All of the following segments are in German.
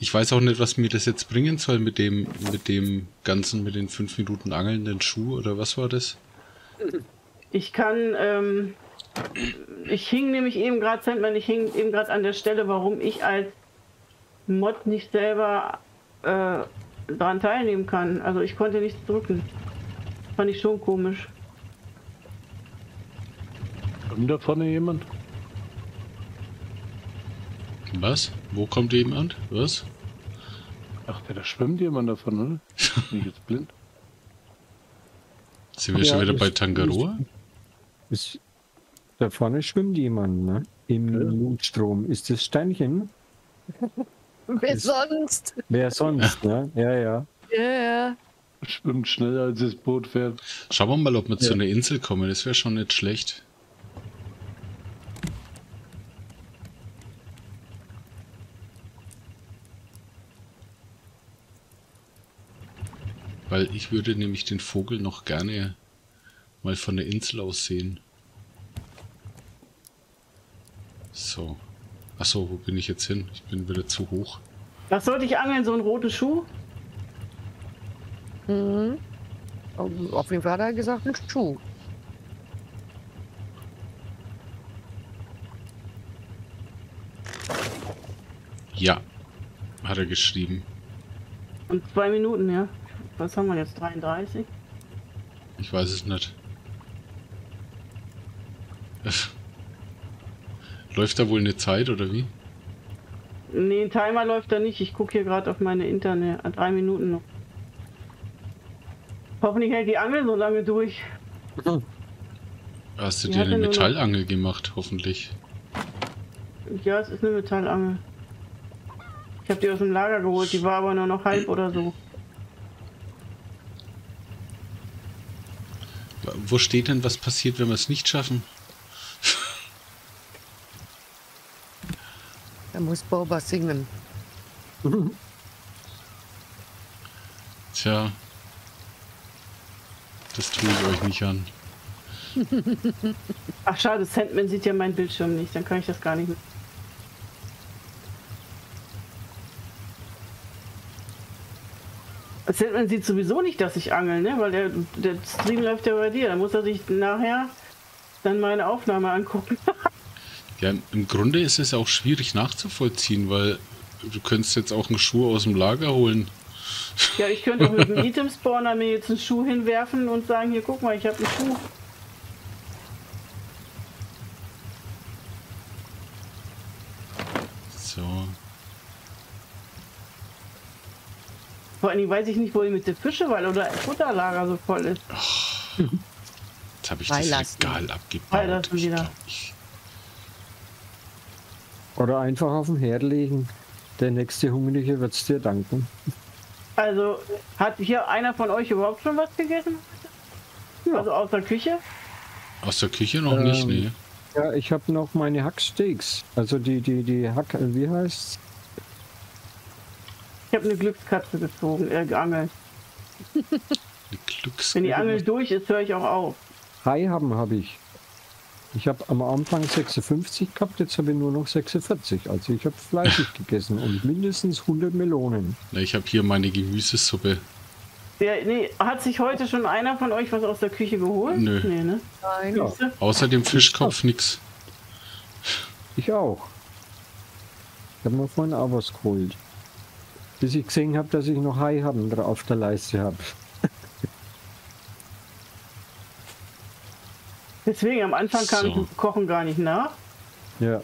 Ich weiß auch nicht, was mir das jetzt bringen soll mit dem, mit dem ganzen, mit den fünf Minuten angelnden Schuh oder was war das? Ich kann, ähm, ich hing nämlich eben gerade, Sandman, ich hing eben gerade an der Stelle, warum ich als Mod nicht selber äh, daran teilnehmen kann. Also ich konnte nichts drücken. Fand ich schon komisch. Kommt da vorne jemand? Was? Wo kommt jemand? Was? Ach, da schwimmt jemand davon, oder? Bin ich jetzt blind? Sind wir Ja, schon wieder bei ist- Tangaroa? Ist, da vorne schwimmt jemand, ne? Im Ja. Blutstrom. Ist das Steinchen? Wer Ist- sonst? Wer sonst, ne? Ja, ja. Ja, ja. Schwimmt schneller als das Boot fährt. Schauen wir mal, ob wir zu Ja. einer Insel kommen. Das wäre schon nicht schlecht. Weil ich würde nämlich den Vogel noch gerne mal von der Insel aus sehen. So. Achso, wo bin ich jetzt hin? Ich bin wieder zu hoch. Was sollte ich angeln? So einen roten Schuh? Mhm. Auf- Auf jeden Fall hat er gesagt, ein Schuh. Ja, hat er geschrieben. Und zwei Minuten, ja. Was haben wir jetzt? 33? Ich weiß es nicht. Läuft da wohl eine Zeit oder wie? Nee, ein Timer läuft da nicht. Ich gucke hier gerade auf meine Internet. Ah, Drei Minuten noch. Hoffentlich hält die Angel so lange durch. Hast du Die dir eine nur noch- Metallangel gemacht, hoffentlich. Ja, es ist eine Metallangel. Ich habe die aus dem Lager geholt. Die war aber nur noch halb oder so. Wo steht denn, was passiert, wenn wir es nicht schaffen? Da muss Boba singen. Tja. Das tue ich euch nicht an. Ach schade, Sandman sieht ja meinen Bildschirm nicht. Dann kann ich das gar nicht mit. Sandman sieht sowieso nicht, dass ich angel, ne? Weil der, der Stream läuft ja bei dir. Da muss er sich nachher dann meine Aufnahme angucken. Ja, im Grunde ist es auch schwierig nachzuvollziehen, weil du könntest jetzt auch einen Schuh aus dem Lager holen. ja, ich könnte auch mit dem Item-Spawner mir jetzt einen Schuh hinwerfen und sagen, hier guck mal, ich habe einen Schuh. So. Vor allen Dingen weiß ich nicht, wo ich mit der Fische, weil oder Futterlager so voll ist. Jetzt habe ich das. Regal abgebaut. Wieder. Oder einfach auf den Herd legen. Der nächste Hungrige wird es dir danken. Also, hat hier einer von euch überhaupt schon was gegessen? Ja. Also aus der Küche? aus der Küche noch nicht, Ähm, nee. Ja, ich habe noch meine Hacksteaks. Also die, die, die Hack, wie heißt's? Ich habe eine Glückskatze gezogen, äh, geangelt. Eine Wenn die Angel durch ist, höre ich auch auf. Hai haben habe ich. Ich habe am Anfang 56 gehabt, jetzt habe ich nur noch 46. Also ich habe fleißig gegessen und mindestens 100 Melonen. Na, ich habe hier meine Gemüsesuppe. Ja, nee, hat sich heute schon einer von euch was aus der Küche geholt? Nö. Nee, ne? Nein. Ja. Außer dem Fischkopf nix. Ich auch. Ich habe mir vorhin auch was geholt. Bis ich gesehen habe, dass ich noch Hai haben dra- auf der Leiste habe. Deswegen, am Anfang kam So. ich Kochen gar nicht nach. Ja.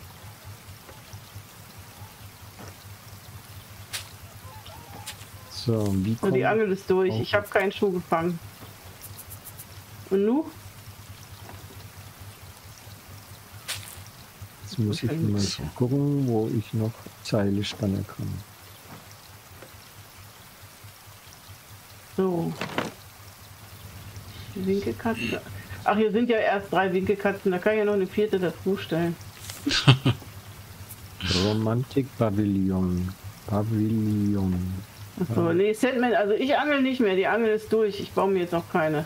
So, wie kommt die Angel ist durch. Ich habe keinen Schuh gefangen. Und nu? Jetzt muss ich mal gucken, wo ich noch Zeile spannen kann. So. Die Winkelkatze. Ach, hier sind ja erst drei Winkelkatzen. Da kann ich ja noch eine vierte dazu stellen. Romantik Pavillon. Pavillon. Achso, nee, Sandman, also ich angel nicht mehr. Die Angel ist durch. Ich baue mir jetzt auch keine.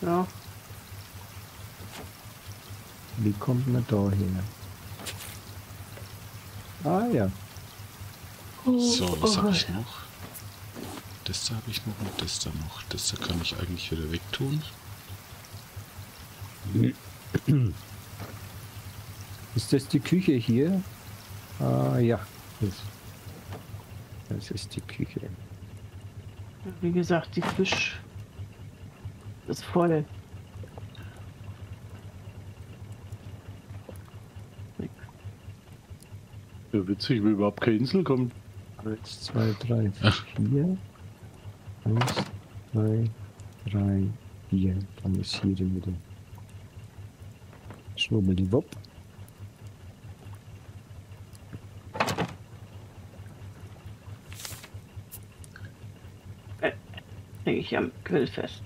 Ja. Wie kommt man da her? Ah ja. So, was habe ich noch? Das da habe ich noch und das da noch. Das da kann ich eigentlich wieder wegtun. Ist das die Küche hier? Ah ja. Das, das ist die Küche. Wie gesagt, die Fisch ist voll. Ja, witzig, wie überhaupt keine Insel kommt. Eins, zwei, drei, vier. Eins, zwei, drei, vier. Dann ist hier die Mitte. Schwubbeliwupp. Denke ich am Grillfest.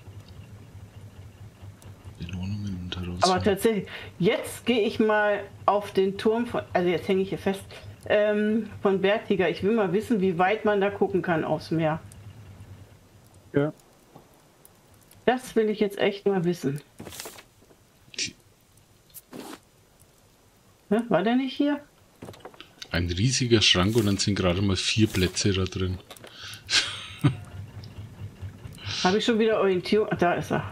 Belohnungen und heraus. Aber tatsächlich, jetzt gehe ich mal auf den Turm von, also jetzt hänge ich hier fest, ähm, von Bergtiger. Ich will mal wissen, wie weit man da gucken kann aufs Meer. Ja. Das will ich jetzt echt mal wissen. Hä, War der nicht hier? Ein riesiger Schrank und dann sind gerade mal vier Plätze da drin. Habe ich schon wieder Orientierung? Ah, Da ist er.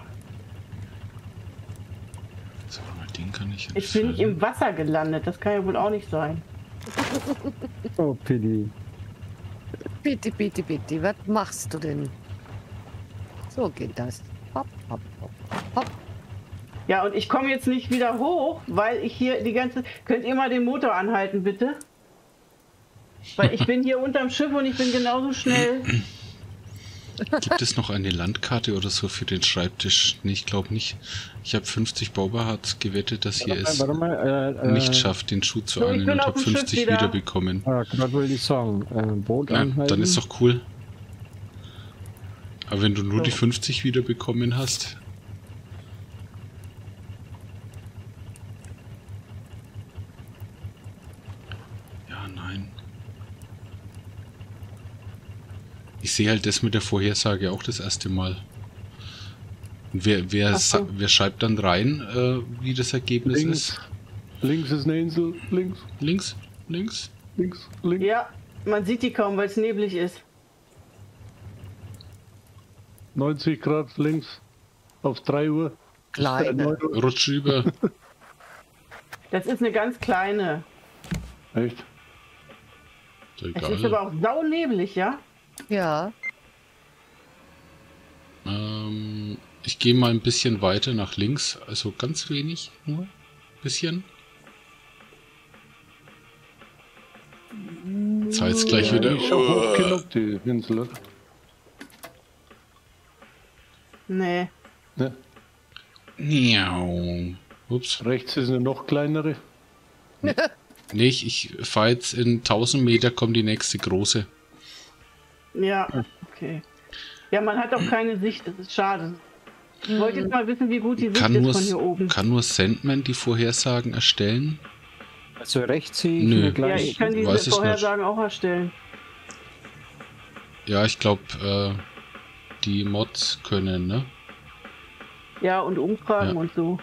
So, mal den kann ich Ich bin nicht im Wasser gelandet. Das kann ja wohl auch nicht sein. Oh, Pili. Bitte, bitte, bitte, was machst du denn? So geht das. Hopp, hopp, hopp, hopp. Ja, und ich komme jetzt nicht wieder hoch, weil ich hier die ganze. Könnt ihr mal den Motor anhalten, bitte? Weil ich bin hier unterm Schiff und ich bin genauso schnell. Gibt es noch eine Landkarte oder so für den Schreibtisch? Nee, ich glaube nicht. Ich habe 50 Bauberhardt gewettet, dass hier es Warte mal, äh, äh, nicht schafft, den Schuh zu So, bin und habe dem Schiff 50 wieder. wiederbekommen. Ah, gerade wollte ich sagen, äh, Boot Ja, anhalten. dann ist doch cool. Aber wenn du nur So. die 50 wiederbekommen hast, Ja, nein. Ich sehe halt das mit der Vorhersage auch das erste Mal. Und wer, wer, so. wer schreibt dann rein, äh, wie das Ergebnis Links. ist? Links ist eine Insel. Links, Links? Links? links, links. Ja, man sieht die kaum, weil es neblig ist. 90 Grad links. Auf 3 Uhr. Kleine. Rutsch rüber. Das ist eine ganz kleine. Echt? Ist Es ist egal. aber auch sauneblig, ja? Ja, Ähm, ich gehe mal ein bisschen weiter nach links, also ganz wenig nur. Bisschen. Jetzt heißt gleich Ja, wieder. schon hoch genug, die Insel. Nee. Ne? Miau. Ups. Rechts ist eine noch kleinere. Nee, ich, ich fahre jetzt in 1000 Meter, kommt die nächste große. Ja, okay. Ja, man hat auch keine Sicht, das ist schade. Ich wollte jetzt mal wissen, wie gut die Sicht Kann ist nur, von hier oben. kann nur Sandman die Vorhersagen erstellen? Also rechts sehe ich Nö. mir Ja, gleich. ich kann diese. Vorhersagen auch erstellen. Ja, ich glaube, äh, die Mods können, ne? Ja, und Umfragen Ja. und so.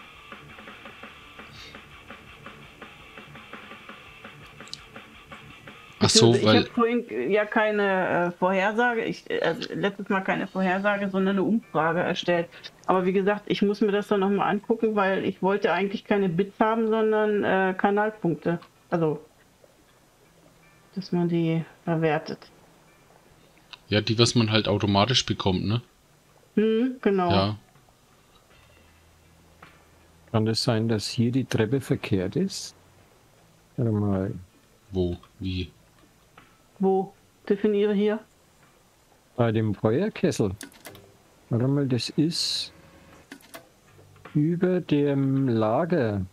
Ach so, ich weil habe vorhin äh, ja keine äh, Vorhersage, ich, äh, also letztes Mal keine Vorhersage, sondern eine Umfrage erstellt. Aber wie gesagt, ich muss mir das dann nochmal angucken, weil ich wollte eigentlich keine Bits haben, sondern äh, Kanalpunkte. Also, dass man die verwertet. ja, die, was man halt automatisch bekommt, ne? Hm, genau. Ja. Kann es sein, dass hier die Treppe verkehrt ist? Warte mal. Wo? Wie? Wo? Definiere hier. Bei dem Feuerkessel. Warte mal, das ist über dem Lager.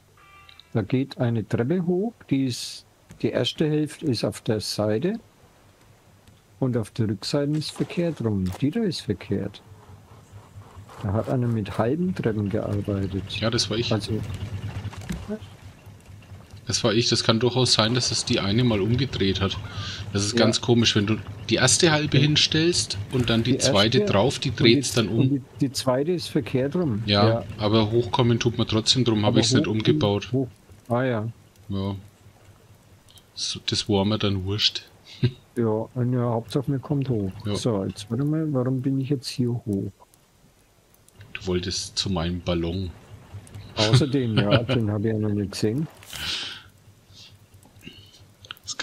Da geht eine Treppe hoch, die ist, die erste Hälfte ist auf der Seite und auf der Rückseite ist verkehrt rum. Die da ist verkehrt. Da hat einer mit halben Treppen gearbeitet. Ja, das war ich. Also, Das war ich. Das kann durchaus sein, dass es die eine mal umgedreht hat. Das ist Ja. ganz komisch, wenn du die erste halbe hinstellst und dann die, Die zweite erste drauf, die dreht es dann um. Die, die zweite ist verkehrt rum. Ja, aber hochkommen tut man trotzdem, drum habe ich es nicht umgebaut. Hoch, ah ja. Ja. So, das war mir dann wurscht. Ja, ja, Hauptsache mir kommt hoch. Ja. So, jetzt warte mal, warum bin ich jetzt hier hoch? Du wolltest zu meinem Ballon. Außerdem, ja, den habe ich ja noch nicht gesehen.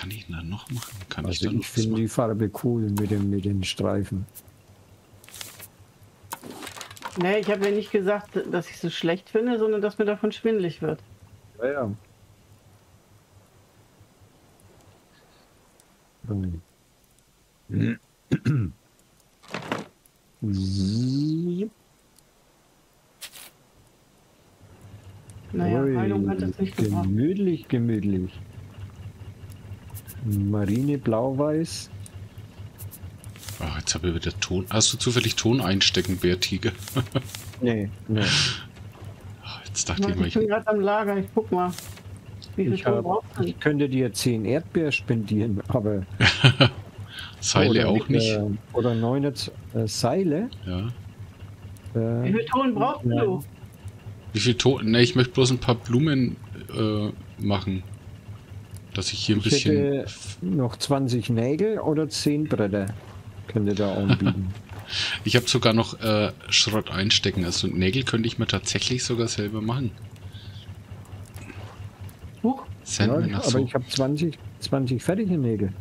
Kann ich denn da noch machen? Kann ich Also ich was finde die Farbe cool mit, dem, mit den Streifen. Nee, ich habe ja nicht gesagt, dass ich es schlecht finde, sondern dass mir davon schwindelig wird. Ja, ja. Naja, Heilung hat es nicht gebracht. Gemütlich, gemütlich. Marine blau-weiß. Ah, jetzt habe ich wieder Ton. Hast du zufällig Ton einstecken, Bärtiger? Nee, nee. Ah, jetzt dachte ich mal, Ich bin gerade am Lager, ich guck mal. Wie Ich, Ton hab, brauchst du? ich könnte dir 10 Erdbeer spendieren, aber. Seile oder auch mit, nicht. Äh, oder 9 äh, Seile. Ja. Wie Äh, viel Ton brauchst du? Wie viel Ton? Ne, ich möchte bloß ein paar Blumen äh, machen. Dass ich hier ein ich bisschen. hätte noch 20 Nägel oder 10 Bretter. Könnte da anbieten. Ich habe sogar noch äh, Schrott einstecken. Also Nägel könnte ich mir tatsächlich sogar selber machen. Huch, ja, Sandman, ach aber so. ich habe 20, 20 fertige Nägel.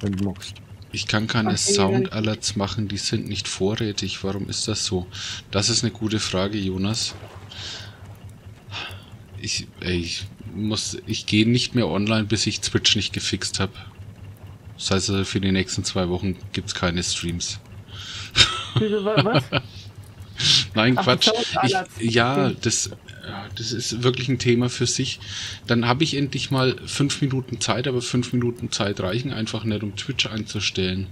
Wenn du magst. Ich kann keine Okay, Sound dann- Alerts machen, die sind nicht vorrätig. Warum ist das so? Das ist eine gute Frage, Jonas. Ich, ey, ich muss, ich gehe nicht mehr online, bis ich Twitch nicht gefixt habe. Das heißt, also für die nächsten zwei Wochen gibt's keine Streams. was? Nein, Ach, Quatsch. Ich, ja, das, das ist wirklich ein Thema für sich. Dann habe ich endlich mal fünf Minuten Zeit, aber fünf Minuten Zeit reichen einfach nicht, um Twitch einzustellen.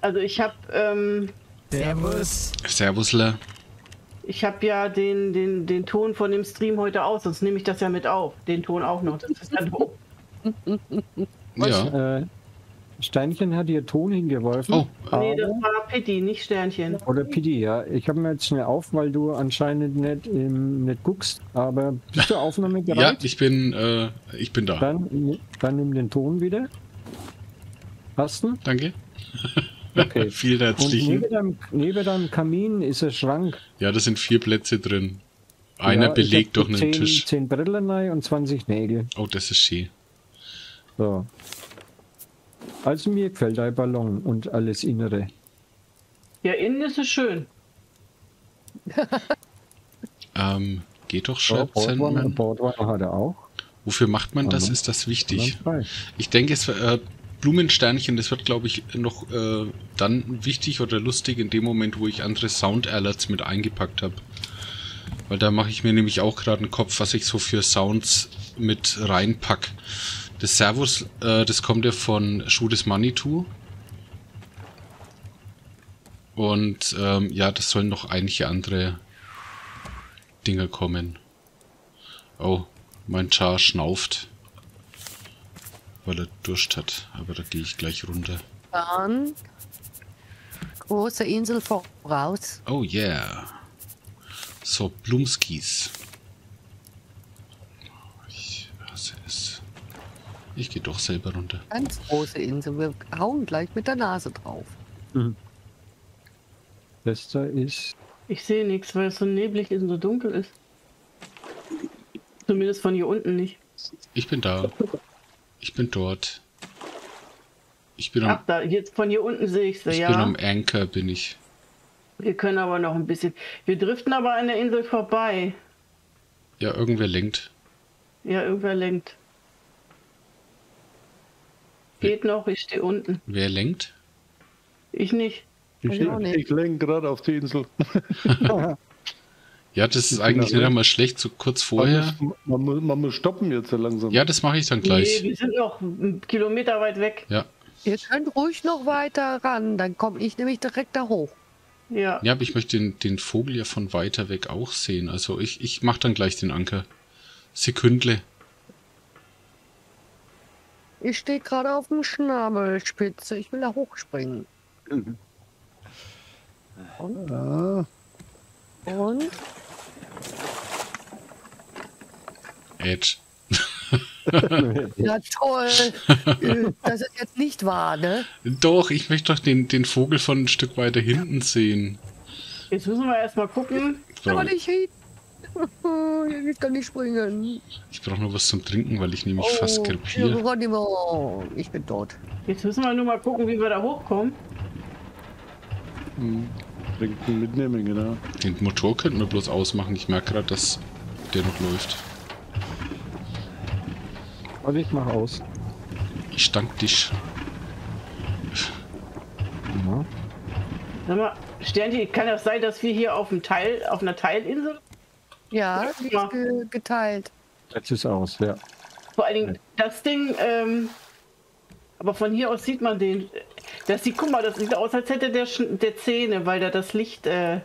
Also ich habe ähm, Servus. Servusler. Ich habe ja den, den, den Ton von dem Stream heute aus, sonst nehme ich das ja mit auf. Den Ton auch noch. Das ist ja doof. Ja. Äh, Steinchen hat ihr Ton hingeworfen. Oh, Nee, das war Pitti, nicht Sternchen. Oder Pidi, ja. Ich habe mir jetzt schnell auf, weil du anscheinend nicht, im, nicht guckst. Aber bist du Aufnahme Ja, ich bin, äh, ich bin da. Dann, dann nimm den Ton wieder. Hast du? Danke. Okay. Vielen Und herzlichen. neben deinem, neben deinem Kamin ist ein Schrank. Ja, da sind vier Plätze drin. Einer Ja, belegt so einen 10, Tisch. 10 Brillen rein und 20 Nägel. Oh, das ist schön. So. Also mir gefällt dein Ballon und alles Innere. Ja, innen ist es schön. Ähm, geht doch, Sandman. Bordwanne hat er auch. Wofür macht man das? Ist das wichtig? Ich denke, es äh, Blumensternchen, das wird, glaube ich, noch äh, dann wichtig oder lustig in dem Moment, wo ich andere Sound Alerts mit eingepackt habe. Weil da mache ich mir nämlich auch gerade einen Kopf, was ich so für Sounds mit reinpack. Das Servus, äh, das kommt ja von Schuh des Manitou. Und ähm, ja, das sollen noch einige andere Dinge kommen. Oh, mein Char schnauft weil er Durst hat. Aber da gehe ich gleich runter. Dann große Insel voraus. Oh yeah. So, Blumskis. Ich hasse es. Ich gehe doch selber runter. Ganz große Insel. Wir hauen gleich mit der Nase drauf. Das da ist. Ich sehe nichts, weil es so neblig ist und so dunkel ist. Zumindest von hier unten nicht. Ich bin da. Ich bin dort. Ich bin Ach, am, da, jetzt von hier unten sehe ich sie, ich ja. bin am Anchor, bin ich. Wir können aber noch ein bisschen. Wir driften aber an der Insel vorbei. Ja, irgendwer lenkt. Ja, irgendwer lenkt. Geht noch, ich stehe unten. Wer lenkt? Ich nicht. Ich, Ich auch nicht. ich lenke gerade auf die Insel. Ja, das ist eigentlich nicht einmal schlecht, so kurz vorher. Man, muss, man, muss, stoppen jetzt so langsam. Ja, das mache ich dann Nee, gleich. wir sind noch einen Kilometer weit weg. Ja. Ihr könnt ruhig noch weiter ran, dann komme ich nämlich direkt da hoch. Ja. Ja, aber ich möchte den, den Vogel ja von weiter weg auch sehen. Also ich, ich mache dann gleich den Anker. Sekündle. Ich stehe gerade auf dem Schnabelspitze. Ich will da hochspringen. Und? Ah, Und? Edge. Ja, toll. Das ist jetzt nicht wahr, ne? Doch, ich möchte doch den, den Vogel von ein Stück weiter hinten sehen. Jetzt müssen wir erstmal gucken. So, Aber nicht hin. Ich kann nicht springen. ich brauche noch was zum Trinken, weil ich nämlich fast Oh, krepiere. Geronimo. Ich bin tot. Jetzt müssen wir nur mal gucken, wie wir da hochkommen. Hm. Trinken mitnehmen, genau. Den Motor könnten wir bloß ausmachen. Ich merke gerade, dass der noch läuft. Und ich mach aus. Ich stank dich. Ja. Sag mal, Sternchen, kann das sein, dass wir hier auf, einem Teil, auf einer Teilinsel? Ja, die ist ge geteilt. Jetzt ist aus, ja. Vor allen Dingen, das Ding, ähm, aber von hier aus sieht man den. Das sieht, guck mal, das sieht aus, als hätte der, der Zähne, weil da das Licht äh,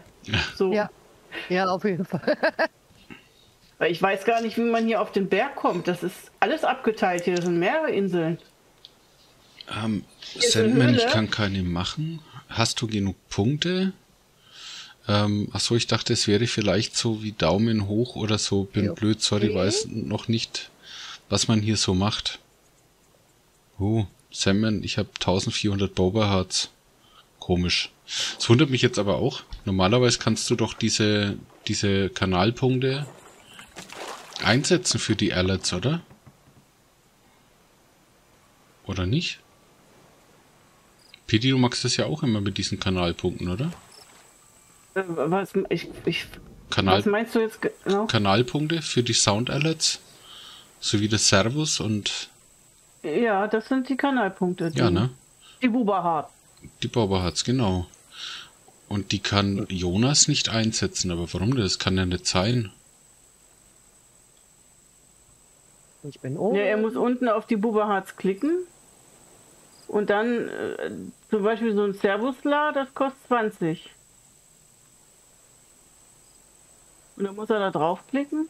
so. Ja. Ja, auf jeden Fall. Weil ich weiß gar nicht, wie man hier auf den Berg kommt. Das ist alles abgeteilt hier. Das sind mehrere Inseln. Ähm, Sandman, ich kann keine machen. Hast du genug Punkte? Ähm, achso, ich dachte, es wäre vielleicht so wie Daumen hoch oder so. Bin Jo. blöd, sorry, weiß noch nicht, was man hier so macht. Oh, Sandman, ich habe 1400 Boberhearts. Komisch. Es wundert mich jetzt aber auch. Normalerweise kannst du doch diese, diese Kanalpunkte einsetzen für die Alerts, oder? Oder nicht? Pidi, du magst das ja auch immer mit diesen Kanalpunkten, oder? Äh, was, ich, ich, Kanal, was meinst du jetzt genau? Kanalpunkte für die Sound Alerts? Sowie das Servus und. Ja, das sind die Kanalpunkte. Die, Ja, ne? Die Buberhart. Die Boberhards, genau. Und die kann Jonas nicht einsetzen, aber warum denn? Das kann ja nicht sein. Ich bin oben. Ja, er muss unten auf die Buberharts klicken. Und dann äh, zum Beispiel so ein Servusla, das kostet 20. Und dann muss er da draufklicken.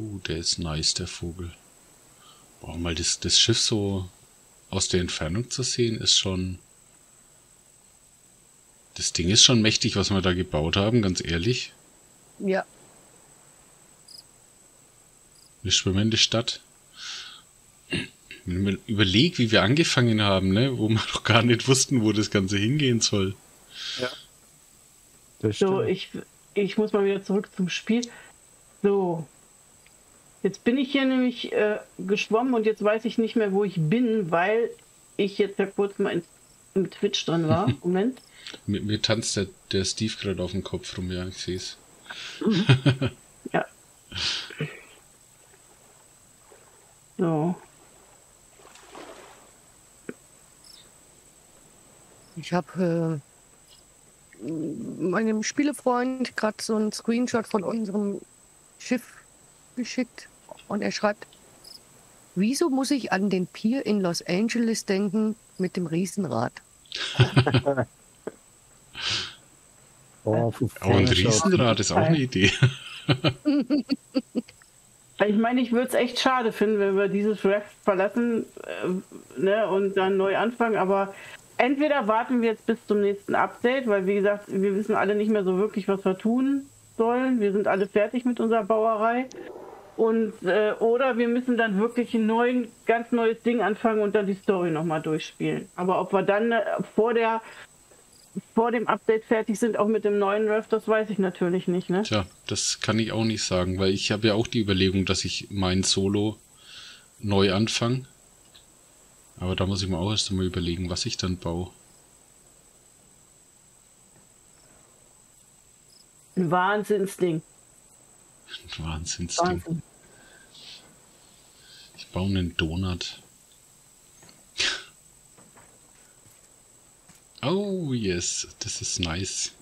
Uh, der ist nice, der Vogel. Boah, mal das, das Schiff so aus der Entfernung zu sehen, ist schon. Das Ding ist schon mächtig, was wir da gebaut haben, ganz ehrlich. Ja. Eine schwimmende Stadt. Wenn man überlegt, wie wir angefangen haben, ne, wo wir noch gar nicht wussten, wo das Ganze hingehen soll. Das So, ich, ich muss mal wieder zurück zum Spiel. So. Jetzt bin ich hier nämlich äh, geschwommen und jetzt weiß ich nicht mehr, wo ich bin, weil ich jetzt ja kurz mal in, im Twitch drin war. Moment. Mir, mir tanzt der, der Steve gerade auf dem Kopf rum, ja, ich sehe es. Ja. So. Ich habe äh, meinem Spielefreund gerade so einen Screenshot von unserem Schiff geschickt und er schreibt, wieso muss ich an den Pier in Los Angeles denken mit dem Riesenrad? Oh, Aber ein. Riesenrad ist auch eine Idee. Ich meine, ich würde es echt schade finden, wenn wir dieses Raft verlassen äh, ne, und dann neu anfangen, aber entweder warten wir jetzt bis zum nächsten Update, weil wie gesagt, wir wissen alle nicht mehr so wirklich, was wir tun sollen. Wir sind alle fertig mit unserer Bauerei. Und äh, oder wir müssen dann wirklich ein neuen, ganz neues Ding anfangen und dann die Story nochmal durchspielen. Aber ob wir dann äh, vor der vor dem Update fertig sind, auch mit dem neuen Raft, das weiß ich natürlich nicht, ne? Tja, das kann ich auch nicht sagen, weil ich habe ja auch die Überlegung, dass ich mein Solo neu anfange. Aber da muss ich mir auch erst einmal überlegen, was ich dann baue. Ein Wahnsinnsding. Wahnsinnsding. Wahnsinn. Ich baue einen Donut. Oh, yes, das ist nice.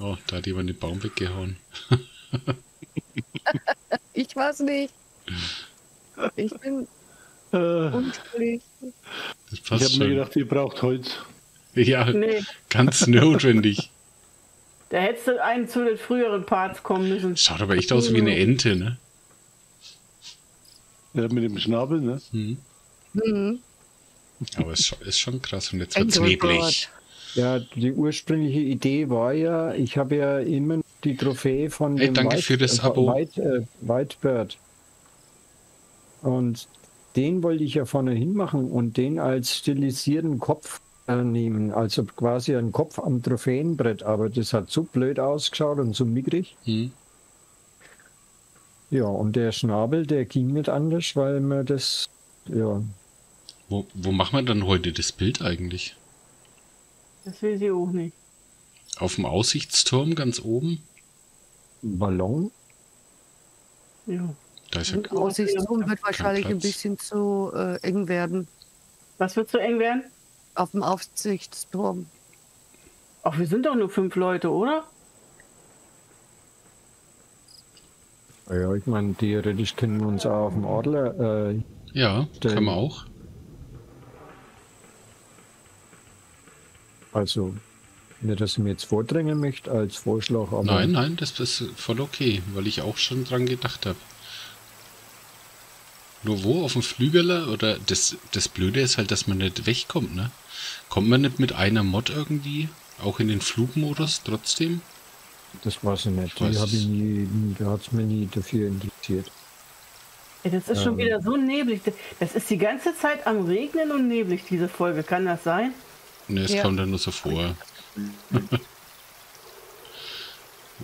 Oh, da hat jemand den Baum weggehauen. Ich weiß nicht. Ich bin unschuldig. Ich habe mir gedacht, ihr braucht Holz. Ja, Nee, ganz notwendig. Da hättest du einen zu den früheren Parts kommen müssen. Schaut aber echt aus wie eine Ente, ne? Ja, mit dem Schnabel, ne? Hm. Mhm. Aber es ist schon- ist schon krass und jetzt wird's Angry neblig. Ja, die ursprüngliche Idee war ja, ich habe ja immer die Trophäe von Ey, dem danke für das Abo. White, äh, Whitebird. Und den wollte ich ja vorne hinmachen und den als stilisierten Kopf äh, nehmen. Also quasi ein Kopf am Trophäenbrett. Aber das hat so blöd ausgeschaut und so mickrig. Hm. Ja, und der Schnabel, der ging nicht anders, weil man das, ja, Wo, wo machen wir dann heute das Bild eigentlich? Das will sie auch nicht. Auf dem Aussichtsturm ganz oben? Ballon. Ja. Da ist ja Aussichtsturm wird wahrscheinlich ein Platz. bisschen zu äh, eng werden. Was wird so eng werden? Auf dem Aussichtsturm. Ach, wir sind doch nur fünf Leute, oder? Ja, ich meine, theoretisch können wir uns auch auf dem Adler äh, Ja, Der- kann man auch. Also, nicht, dass ich mir jetzt vordrängen möchte als Vorschlag, aber Nein, nein, das ist voll okay, weil ich auch schon dran gedacht habe. Nur wo? Auf dem Flügeler? Oder das, das Blöde ist halt, dass man nicht wegkommt, ne? Kommt man nicht mit einer Mod irgendwie? Auch in den Flugmodus trotzdem? das weiß ich nicht. Ich weiß Die habe ich nie, da hat es mir nie dafür interessiert. Ey, das ist schon Ähm. wieder so neblig. Das ist die ganze Zeit am Regnen und neblig, diese Folge. Kann das sein? Ne, es Ja. kommt dann nur so vor.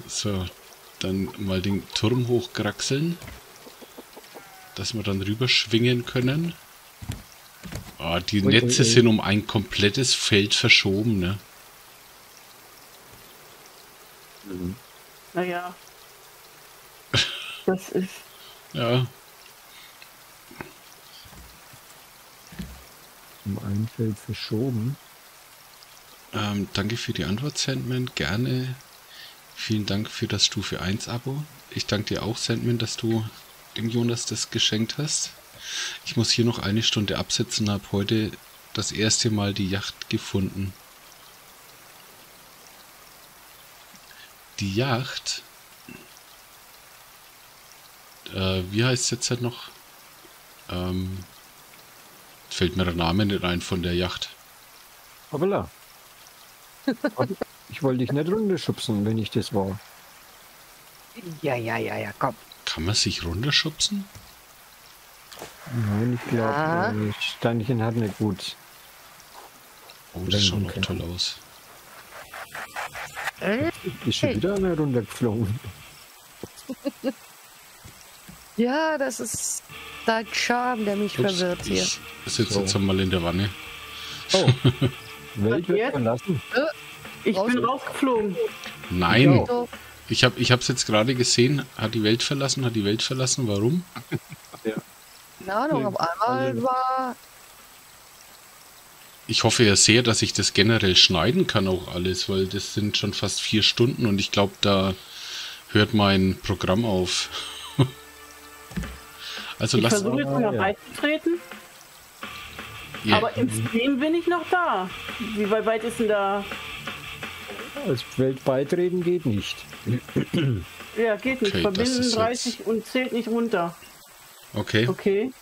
so, dann mal den Turm hochkraxeln. Dass wir dann rüberschwingen können. Ah, die Ui, ui, Netze ui. sind um ein komplettes Feld verschoben, ne? Naja. Das ist. Ja, Im einen Feld verschoben. ähm, danke für die Antwort, Sandman. Gerne. Vielen Dank für das Stufe 1 Abo. Ich danke dir auch, Sandman, dass du dem Jonas das geschenkt hast. Ich muss hier noch eine Stunde absitzen, habe heute das erste Mal die Yacht gefunden. Die Yacht. Äh, wie heißt es jetzt halt noch? Ähm, fällt mir der Name nicht ein von der Yacht. Hoppala. ich wollte dich nicht runterschubsen, wenn ich das war. Ja, ja, ja, ja, komm. Kann man sich runterschubsen? Nein, ich glaube, Ja. äh, Steinchen hat nicht gut. Oh, das schaut auch können. toll aus. Äh? Ist schon Hey. wieder einer runtergeflogen. Ja, das ist dein Charme, der mich Ups, verwirrt hier. ich sitze So. jetzt einmal in der Wanne. Oh. Welt wird verlassen. Ich Raus. bin rausgeflogen. Nein, ich habe ich es jetzt gerade gesehen. Hat die Welt verlassen, hat die Welt verlassen. Warum? keine Ahnung, auf einmal war. Ich hoffe ja sehr, dass ich das generell schneiden kann auch alles, weil das sind schon fast vier Stunden und ich glaube, da hört mein Programm auf. also Ich lass. versuche jetzt Ah, noch ja. beizutreten, Ja, aber im Stream bin ich noch da. Wie weit ist denn da? Als Welt beitreten geht nicht. Ja, geht nicht. Okay, Verbinden ist 30 und zählt nicht runter. okay. Okay.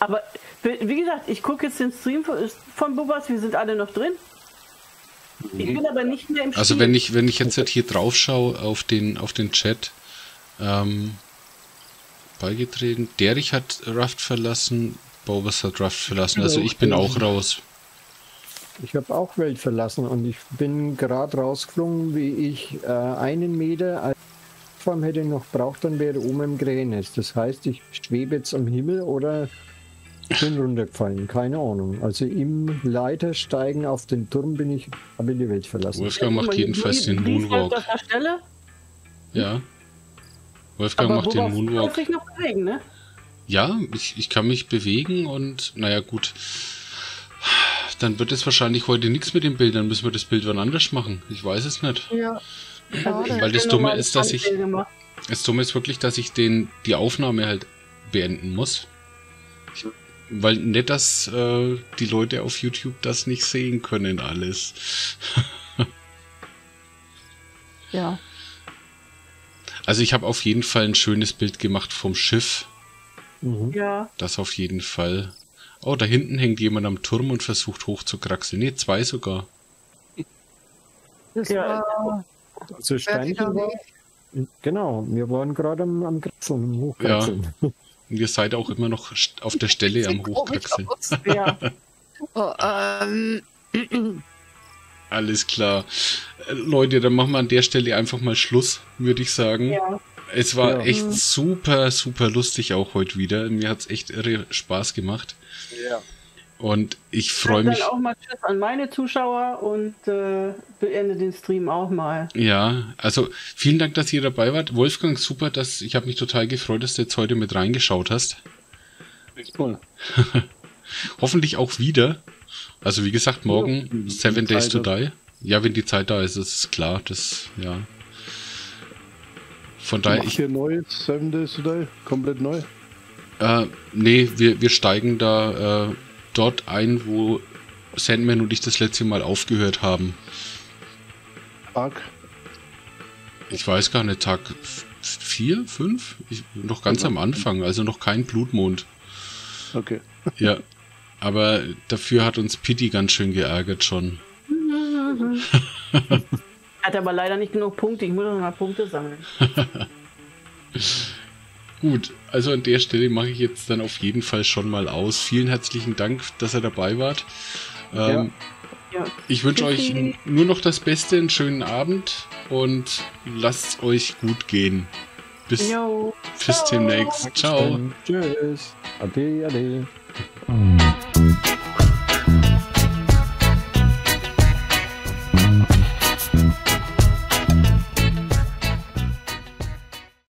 Aber wie gesagt, ich gucke jetzt den Stream von- von Bubas, wir sind alle noch drin. Ich bin aber nicht mehr im Spiel. Also wenn ich, wenn ich jetzt halt hier drauf schaue auf den, auf den Chat, ähm, beigetreten, Derich hat Raft verlassen, Bobas hat Raft verlassen, also ich bin auch raus. Ich habe auch Welt verlassen und ich bin gerade rausgeflogen, wie ich äh, einen Meter als Plattform hätte noch braucht, dann wäre oben im Krähennest. Das heißt, ich schwebe jetzt am Himmel oder bin runtergefallen, keine Ahnung. Also im Leitersteigen auf den Turm bin ich, habe ich die Welt verlassen. Wolfgang macht jedenfalls den Moonwalk. auf der Stelle? Ja. Wolfgang Aber macht den kann Moonwalk. sich noch bewegen, ne? Ja, ich, ich kann mich bewegen und naja gut. Dann wird es wahrscheinlich heute nichts mit dem Bild, dann müssen wir das Bild wann anders machen. Ich weiß es nicht. Ja. Also Weil das Dumme ist, dass ich-. Das Dumme ist wirklich, dass ich den, die Aufnahme halt beenden muss. Ich, weil nicht, dass äh, die Leute auf YouTube das nicht sehen können, alles. Ja. Also ich habe auf jeden Fall ein schönes Bild gemacht vom Schiff. Mhm. Ja. Das auf jeden Fall. Oh, da hinten hängt jemand am Turm und versucht hochzukraxeln. Ne, zwei sogar. Das Ja. war Also Steinchen war, genau, wir waren gerade am, am Kratzeln, am Hochkratzeln. Und ihr seid auch immer noch auf der Stelle am Hochkraxeln. Ja, Oh, ähm, Alles klar. Äh, Leute, dann machen wir an der Stelle einfach mal Schluss, würde ich sagen. ja. Es war Ja. echt super, super lustig auch heute wieder. Mir hat's echt irre Spaß gemacht. Ja. Und ich freue mich. Dann auch mal Tschüss an meine Zuschauer und äh, beende den Stream auch mal. Ja, also vielen Dank, dass ihr dabei wart. Wolfgang, super, dass ich habe mich total gefreut, dass du jetzt heute mit reingeschaut hast. Echt mal. Hoffentlich auch wieder. Also wie gesagt, morgen die Seven Days to Die. Ja, wenn die Zeit da ist, ist klar. Das, ja. Von daher, ich, ihr neu Seven Days to Die? Komplett neu? äh, nee, wir, wir steigen da äh, dort ein, wo Sandman und ich das letzte Mal aufgehört haben. Arc? Ich weiß gar nicht, Tag f- vier, fünf? Ich, noch ganz am Anfang, also noch kein Blutmond. Okay. Ja, aber dafür hat uns Pitti ganz schön geärgert schon. Hat aber leider nicht genug Punkte. Ich muss noch mal Punkte sammeln. Gut, also an der Stelle mache ich jetzt dann auf jeden Fall schon mal aus. Vielen herzlichen Dank, dass ihr dabei wart. Ähm, Ja. Ich wünsche euch nur noch das Beste, einen schönen Abend und lasst euch gut gehen. Bis, bis demnächst. Ciao. Tschüss. Ade, ade.